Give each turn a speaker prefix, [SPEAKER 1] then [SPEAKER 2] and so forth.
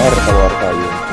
[SPEAKER 1] Por favor, Javier.